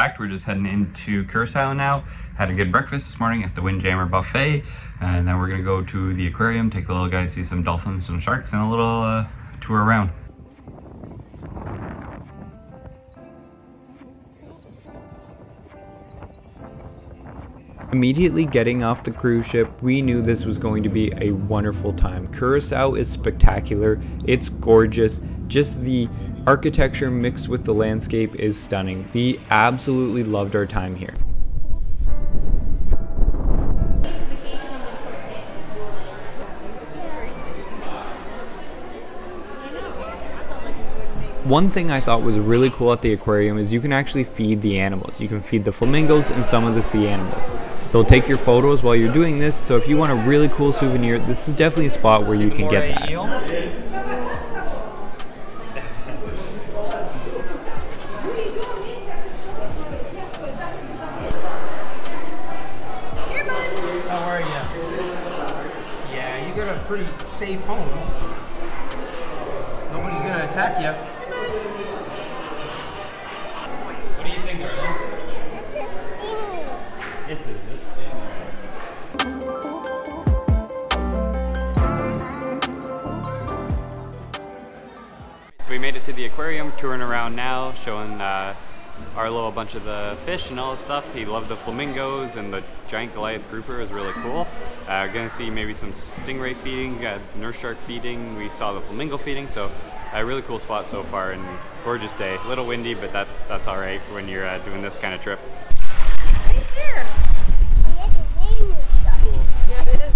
packed. We're just heading into Curacao now. Had a good breakfast this morning at the Windjammer Buffet. And then we're gonna go to the aquarium, take the little guy, see some dolphins, some sharks, and a little uh, tour around. Immediately getting off the cruise ship, we knew this was going to be a wonderful time. Curacao is spectacular, it's gorgeous, just the architecture mixed with the landscape is stunning. We absolutely loved our time here. One thing I thought was really cool at the aquarium is you can actually feed the animals. You can feed the flamingos and some of the sea animals. They'll take your photos while you're doing this, so if you want a really cool souvenir, this is definitely a spot where you can get that. How are you? Yeah, you got a pretty safe home. Nobody's gonna attack you. What do you think, Arlo? This is this thing. So we made it to the aquarium, touring around now, showing uh, Arlo a bunch of the fish and all the stuff. He loved the flamingos and the giant Goliath grouper was really cool. Uh, gonna see maybe some stingray feeding, uh, nurse shark feeding. We saw the flamingo feeding, so a really cool spot so far and gorgeous day. A little windy, but that's that's all right when you're uh, doing this kind of trip. Right here. Yeah, it is.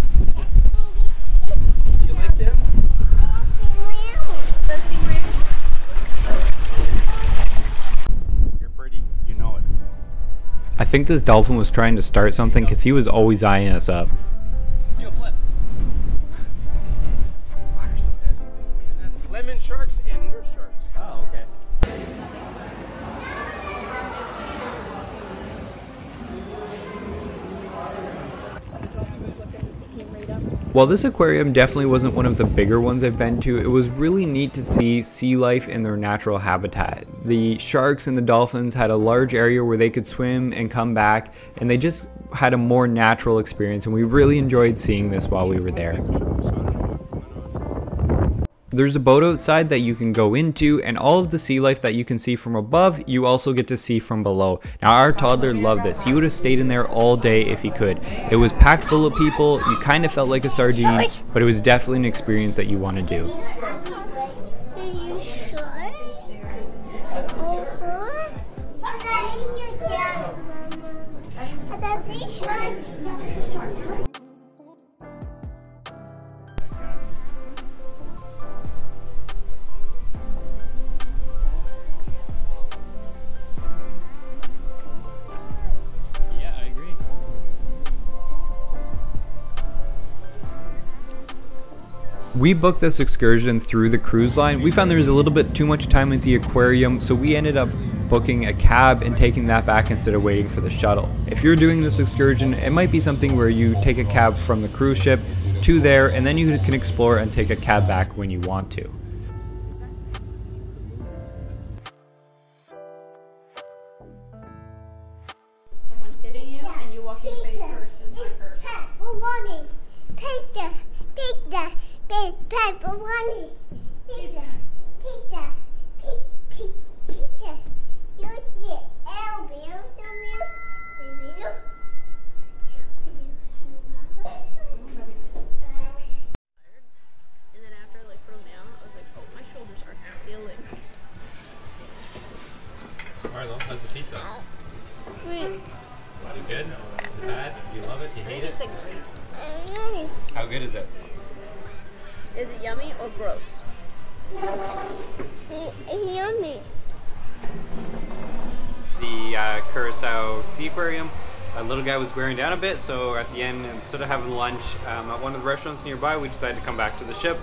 You like them? Let's see where You're pretty, you know it. I think this dolphin was trying to start something because he was always eyeing us up. While this aquarium definitely wasn't one of the bigger ones I've been to, it was really neat to see sea life in their natural habitat. The sharks and the dolphins had a large area where they could swim and come back, and they just had a more natural experience, and we really enjoyed seeing this while we were there. There's a boat outside that you can go into, and all of the sea life that you can see from above, you also get to see from below. Now, our toddler loved this. He would have stayed in there all day if he could. It was packed full of people. You kind of felt like a sardine, but it was definitely an experience that you want to do. We booked this excursion through the cruise line. We found there was a little bit too much time at the aquarium, so we ended up booking a cab and taking that back instead of waiting for the shuttle. If you're doing this excursion, it might be something where you take a cab from the cruise ship to there, and then you can explore and take a cab back when you want to. someone hitting you and you walking face first into my purse. Pepperoni. Pizza. Pizza. Pizza. Pizza. Pizza. Pi- pi- Pizza. You see Elvin you? Baby, look. And then after I like put them down, I was like, oh, my shoulders are feeling. Arlo, how's the pizza? Wait, Is it good? Is it bad? Do you love it? Do you hate think it's it? like great. How good is it? Is it yummy or gross? It's yummy. The uh, Curacao Sea Aquarium. A little guy was wearing down a bit, so at the end, instead of having lunch um, at one of the restaurants nearby, we decided to come back to the ship.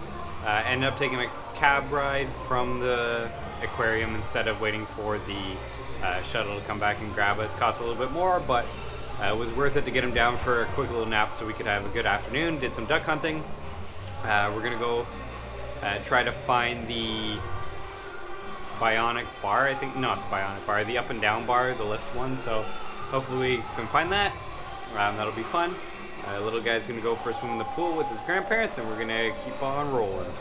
Uh, ended up taking a cab ride from the aquarium instead of waiting for the uh, shuttle to come back and grab us. Cost a little bit more, but uh, it was worth it to get him down for a quick little nap so we could have a good afternoon. Did some duck hunting. Uh, we're gonna go uh, try to find the bionic bar, I think. Not the bionic bar, the up and down bar, the lift one. So hopefully we can find that. Um, that'll be fun. Uh, little guy's gonna go for a swim in the pool with his grandparents, and we're gonna keep on rolling.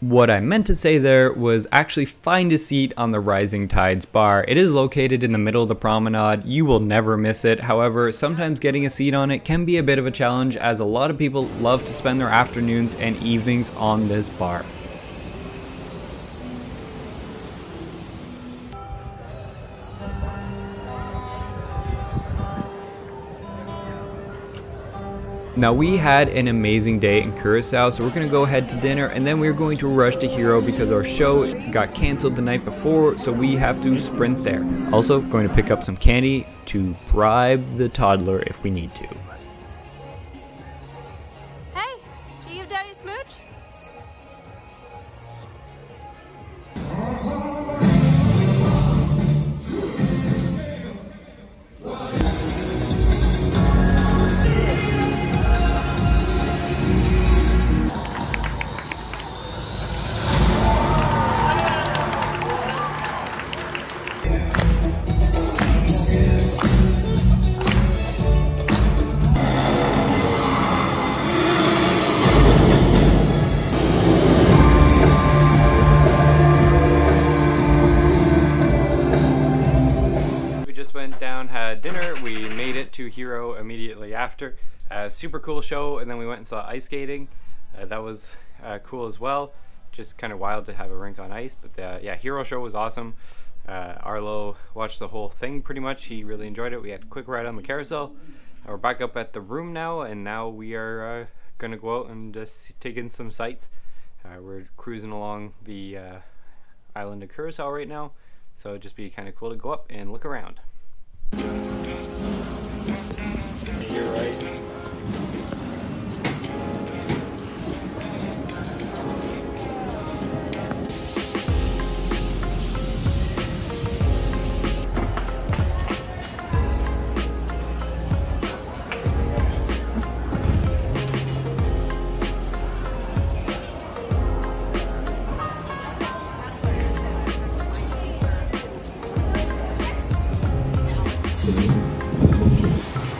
What I meant to say there was actually find a seat on the Rising Tides bar. It is located in the middle of the promenade. You will never miss it. However, sometimes getting a seat on it can be a bit of a challenge as a lot of people love to spend their afternoons and evenings on this bar. Now we had an amazing day in Curacao, so we're gonna go ahead to dinner and then we're going to rush to HiRO because our show got canceled the night before, so we have to sprint there. Also, going to pick up some candy to bribe the toddler if we need to. Went down, had dinner. We made it to HiRO immediately after. Uh, super cool show, and then we went and saw ice skating. Uh, that was uh, cool as well. Just kind of wild to have a rink on ice, but uh, yeah, HiRO show was awesome. Uh, Arlo watched the whole thing pretty much. He really enjoyed it. We had a quick ride on the carousel. We're back up at the room now, and now we are uh, gonna go out and just take in some sights. We're cruising along the island of Curacao right now, so it'd just be kind of cool to go up and look around. 本当ですか。